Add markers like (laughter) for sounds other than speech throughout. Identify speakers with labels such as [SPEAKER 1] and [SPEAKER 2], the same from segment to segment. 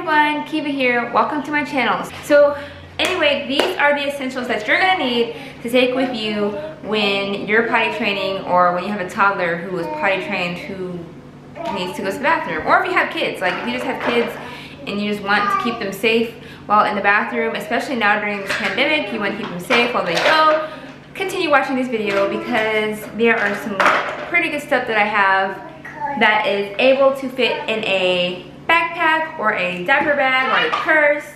[SPEAKER 1] everyone, Keva here. Welcome to my channel. So anyway, these are the essentials that you're gonna need to take with you when you're potty training or when you have a toddler who is potty trained who needs to go to the bathroom. Or if you have kids, like if you just have kids and you just want to keep them safe while in the bathroom, especially now during this pandemic, you want to keep them safe while they go, continue watching this video because there are some pretty good stuff that I have that is able to fit in a backpack or a diaper bag or a purse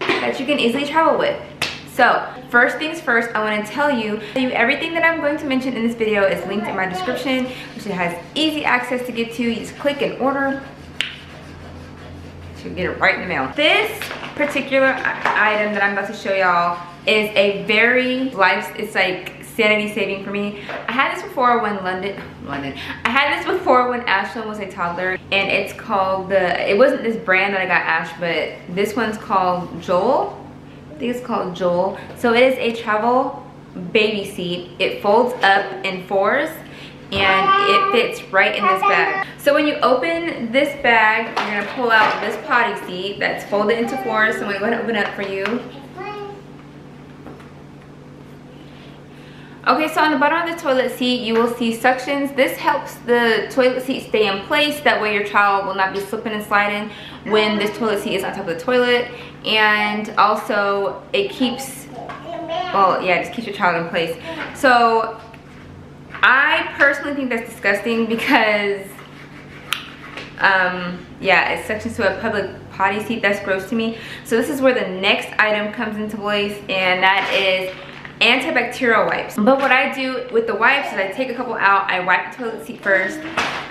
[SPEAKER 1] that you can easily travel with. So first things first, I want to tell you, everything that I'm going to mention in this video is linked in my description, which it has easy access to get to. You just click and order. You get it right in the mail. This particular item that I'm about to show y'all is a very life, it's like sanity saving for me. I had this before when London, London, I had this before when Ashlyn was a toddler and it's called the, it wasn't this brand that I got Ash, but this one's called JOOL. I think it's called JOOL. So it is a travel baby seat. It folds up in fours and it fits right in this bag. So when you open this bag, you're gonna pull out this potty seat that's folded into fours. So I'm gonna go ahead and open it up for you. Okay, so on the bottom of the toilet seat, you will see suctions. This helps the toilet seat stay in place. That way your child will not be slipping and sliding when this toilet seat is on top of the toilet. And also, it keeps, well, yeah, it just keeps your child in place. So, I personally think that's disgusting because, um, yeah, it suctions to a public potty seat. That's gross to me. So this is where the next item comes into place, and that is antibacterial wipes. But what I do with the wipes is I take a couple out, I wipe the toilet seat first,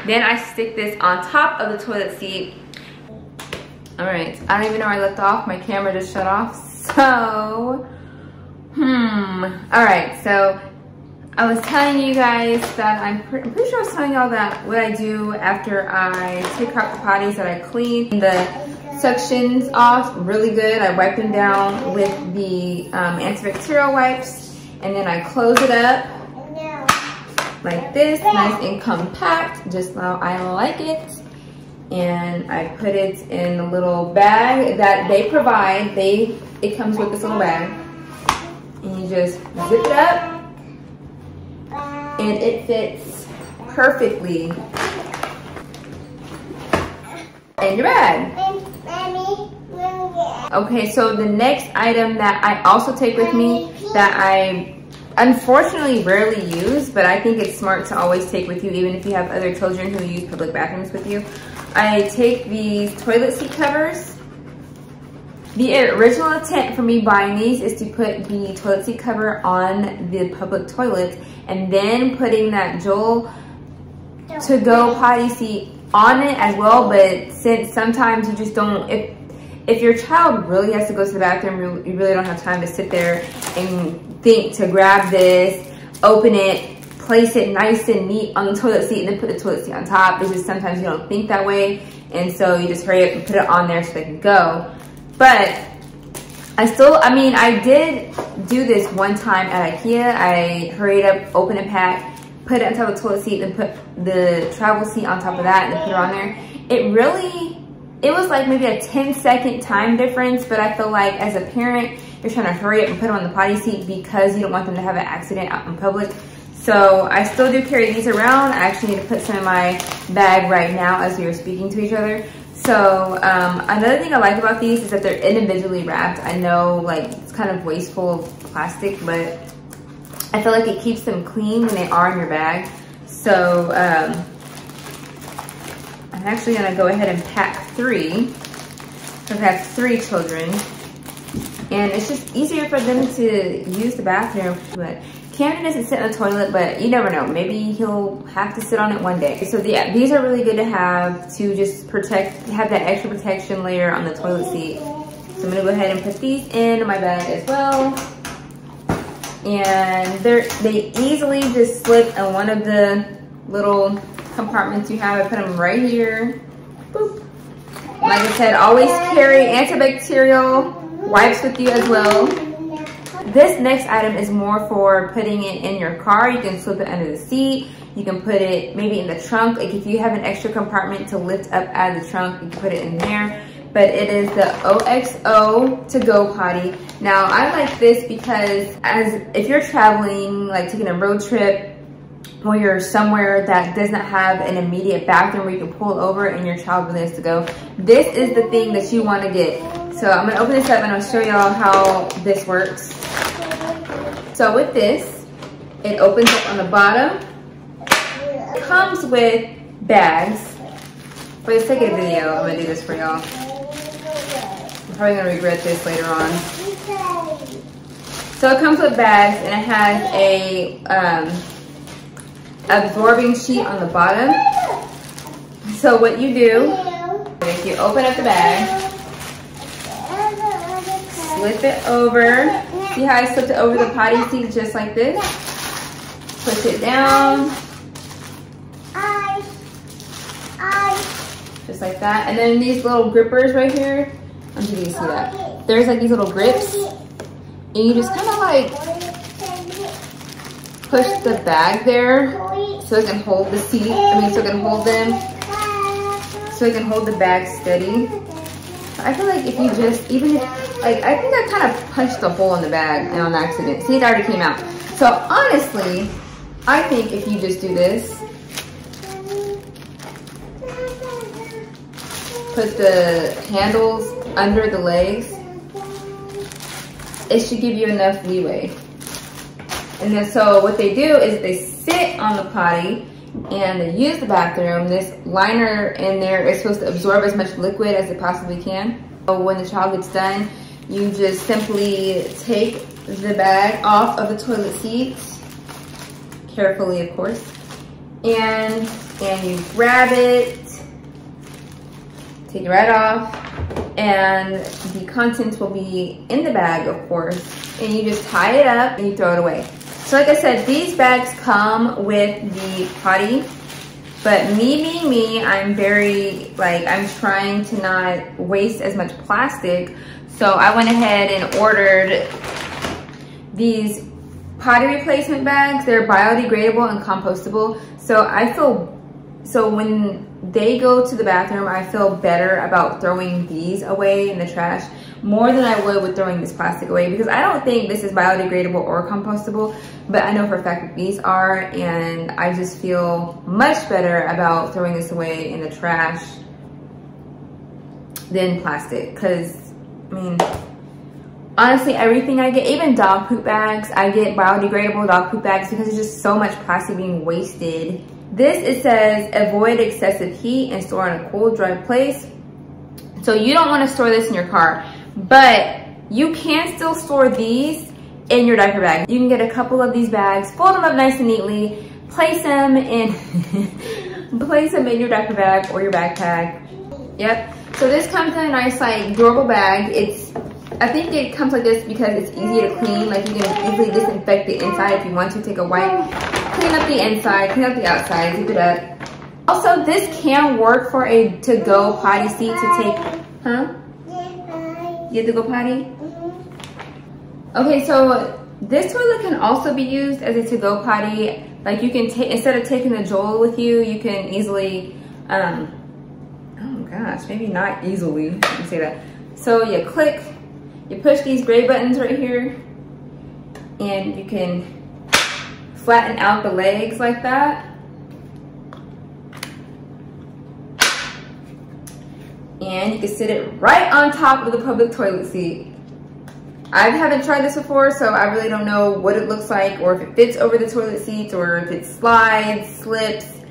[SPEAKER 1] then I stick this on top of the toilet seat. All right, I don't even know where I left off. My camera just shut off. (laughs) So, hmm. All right, so I was telling you guys that I'm, pre I'm pretty sure I was telling y'all that what I do after I take out the potties that I clean the suctions off really good. I wipe them down with the um, antibacterial wipes and then I close it up like this, nice and compact, just how I like it. And I put it in a little bag that they provide. They It comes with this little bag. And you just zip it up and it fits perfectly in your bag. Okay, so the next item that I also take with me that I unfortunately rarely use, but I think it's smart to always take with you even if you have other children who use public bathrooms with you. I take these toilet seat covers. The original intent for me buying these is to put the toilet seat cover on the public toilet and then putting that JOOL to go potty seat on it as well. But since sometimes you just don't, if if your child really has to go to the bathroom, you really don't have time to sit there and think to grab this, open it, place it nice and neat on the toilet seat and then put the toilet seat on top. It's just sometimes you don't think that way. And so you just hurry up and put it on there so they can go. But I still, I mean, I did do this one time at Ikea. I hurried up, open a pack, put it on top of the toilet seat and put the travel seat on top of that and put it on there. It really it was like maybe a 10 second time difference, but I feel like as a parent, you're trying to hurry up and put them on the potty seat because you don't want them to have an accident out in public. So I still do carry these around. I actually need to put some in my bag right now as we are speaking to each other. So um, another thing I like about these is that they're individually wrapped. I know like it's kind of wasteful of plastic, but I feel like it keeps them clean when they are in your bag. So um, I'm actually gonna go ahead and pack three. I have three children. And it's just easier for them to use the bathroom. But Camden doesn't sit in the toilet, but you never know. Maybe he'll have to sit on it one day. So yeah, these are really good to have to just protect, have that extra protection layer on the toilet seat. So I'm gonna go ahead and put these in my bag as well. And they're, they easily just slip in one of the little compartments you have. I put them right here. Boop. Like I said, always carry antibacterial wipes with you as well. This next item is more for putting it in your car. You can slip it under the seat. You can put it maybe in the trunk. Like if you have an extra compartment to lift up out of the trunk, you can put it in there. but it is the OXO to go potty. Now I like this because as if you're traveling, like taking a road trip, or you're somewhere that does not have an immediate bathroom where you can pull over and your child really has to go, this is the thing that you want to get. So I'm gonna open this up and I'll show y'all how this works. So with this, it opens up on the bottom. Comes with bags. For the second video, I'm gonna do this for y'all. I'm probably gonna regret this later on. So it comes with bags and it has a um, absorbing sheet on the bottom. So what you do, is you open up the bag, slip it over. See how I slipped it over the potty seat just like this? Push it down. Just like that. And then these little grippers right here, I'm sure you can see that. There's like these little grips. And you just kind of like push the bag there so it can hold the seat. I mean, so it can hold them. So it can hold the bag steady. I feel like if you just, even if, like, I think I kind of punched a hole in the bag on accident. See, it already came out. So honestly, I think if you just do this, put the handles under the legs, it should give you enough leeway. And then so what they do is they sit on the potty and they use the bathroom. This liner in there is supposed to absorb as much liquid as it possibly can. So when the child gets done, you just simply take the bag off of the toilet seat, carefully of course, and, and you grab it, take it right off, and the contents will be in the bag of course, and you just tie it up and you throw it away. So like I said, these bags come with the potty, but me being me, I'm very, like, I'm trying to not waste as much plastic. So I went ahead and ordered these potty replacement bags. They're biodegradable and compostable. So I feel, so when they go to the bathroom, I feel better about throwing these away in the trash more than I would with throwing this plastic away because I don't think this is biodegradable or compostable, but I know for a fact that these are and I just feel much better about throwing this away in the trash than plastic because, I mean, honestly, everything I get, even dog poop bags, I get biodegradable dog poop bags because there's just so much plastic being wasted. This, it says, avoid excessive heat and store in a cool, dry place. So you don't want to store this in your car. But you can still store these in your diaper bag. You can get a couple of these bags, fold them up nice and neatly, place them in, (laughs) place them in your diaper bag or your backpack. Yep. So this comes in a nice like durable bag. It's, I think it comes like this because it's easy to clean. Like you can easily disinfect the inside if you want to. Take a wipe, clean up the inside, clean up the outside, zip it up. Also, this can work for a to-go potty seat to take, huh? You have to go potty? Mm -hmm. Okay, so this toilet can also be used as a to-go potty. Like you can take, instead of taking the JOOL with you, you can easily, um, oh gosh, maybe not easily, you can say that. So you click, you push these gray buttons right here, and you can flatten out the legs like that. and you can sit it right on top of the public toilet seat. I haven't tried this before, so I really don't know what it looks like or if it fits over the toilet seats or if it slides, slips.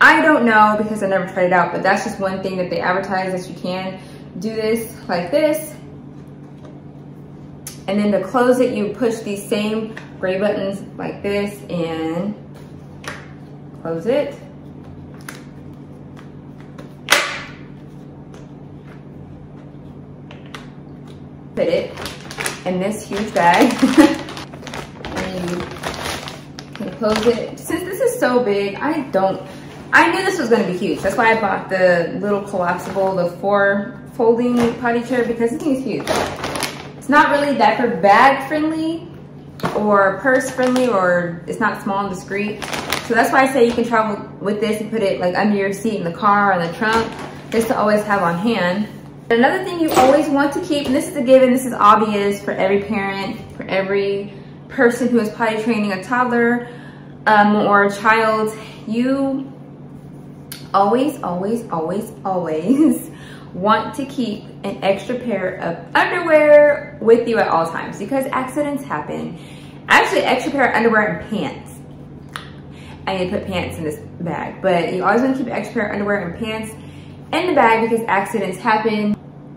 [SPEAKER 1] I don't know because I never tried it out, but that's just one thing that they advertise that you can do this like this. And then to close it, you push these same gray buttons like this and close it. put it in this huge bag. (laughs) and you can close it. Since this is so big, I don't, I knew this was gonna be huge. That's why I bought the little collapsible, the four folding potty chair because this thing is huge. Not really diaper bag friendly or purse friendly or it's not small and discreet. So that's why I say you can travel with this and put it like under your seat in the car or in the trunk just to always have on hand. Another thing you always want to keep, and this is a given, this is obvious for every parent, for every person who is potty training a toddler um, or a child, you always, always, always, always want to keep an extra pair of underwear with you at all times because accidents happen. Actually, extra pair of underwear and pants. I need to put pants in this bag, but you always want to keep extra pair of underwear and pants in the bag because accidents happen.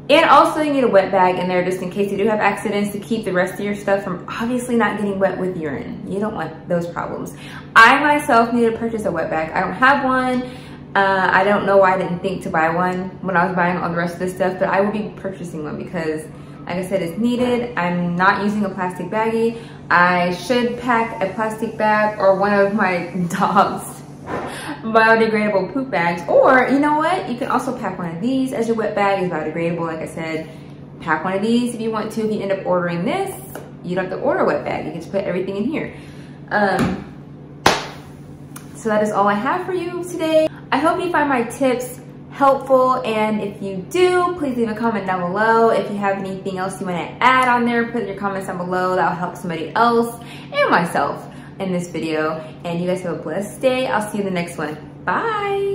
[SPEAKER 1] And also you need a wet bag in there just in case you do have accidents to keep the rest of your stuff from obviously not getting wet with urine. You don't want those problems. I myself need to purchase a wet bag. I don't have one. Uh, I don't know why I didn't think to buy one when I was buying all the rest of this stuff, but I will be purchasing one because like I said, it's needed. I'm not using a plastic baggie. I should pack a plastic bag or one of my (laughs) dog's biodegradable poop bags. Or you know what? You can also pack one of these as your wet bag. It's biodegradable, like I said. Pack one of these if you want to. If you end up ordering this, you don't have to order a wet bag. You can just put everything in here. Um, so that is all I have for you today. I hope you find my tips helpful and if you do please leave a comment down below. If you have anything else you want to add on there put your comments down below. That'll help somebody else and myself in this video. And you guys have a blessed day. I'll see you in the next one. Bye